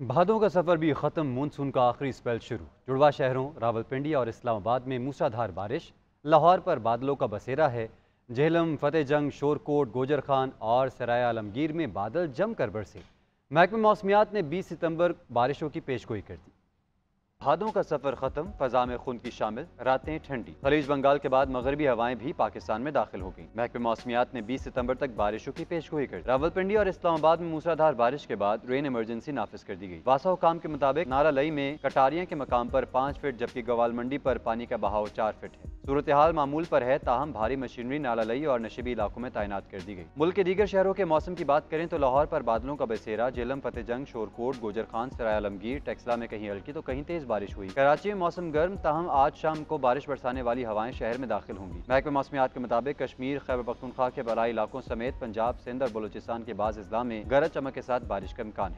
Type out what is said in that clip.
भादों का सफ़र भी ख़त्म, मानसून का आखिरी स्पेल शुरू। जुड़वा शहरों, रावलपिंडी और इस्लामाबाद में मूसाधार बारिश। लाहौर पर बादलों का बसेरा है। झेलम फतेह जंग शोरकोट गोजर खान और सराय आलमगीर में बादल जमकर बरसे। महकमे मौसमियात ने 20 सितंबर बारिशों की पेशगोई कर दी। भादों का सफ़र खत्म, फजा में खुन की शामिल, रातें ठंडी। खलीज बंगाल के बाद मगरबी हवाएँ भी पाकिस्तान में दाखिल हो गई। महकमे मौसमियात ने 20 सितंबर तक बारिशों की पेशगोई कर रावलपिंडी और इस्लामाबाद में मूसलाधार बारिश के बाद रेन इमरजेंसी नाफिज कर दी गई। वासा हुकाम के मुताबिक नारा लई में कटारिया के मकाम पर पाँच फीट, जबकि गवाल मंडी पर पानी का बहाव चार फीट है। सूरत हाल मामूल पर है, ताहम भारी मशीनरी, नाला लई और नशीबी इलाकों में तैनात कर दी गई। मुल्क के दीगर शहरों के मौसम की बात करें तो लाहौर पर बादलों का बसेरा, जेलम, फतेहजंग, शोरकोट, गोजर खान, सराय आलमगीर, टेक्सला में कहीं हल्की तो कहीं तेज बारिश हुई। कराची में मौसम गर्म, ताहम आज शाम को बारिश बरसाने वाली हवाएँ शहर में दाखिल होंगी। महकमे मौसमियात के मुताबिक कश्मीर, खैबर पख्तूनख्वा के बलाई इलाकों समेत पंजाब, सिंध और बलोचिस्तान के बाद अजला में गरज चमक के साथ बारिश का इम्कान है।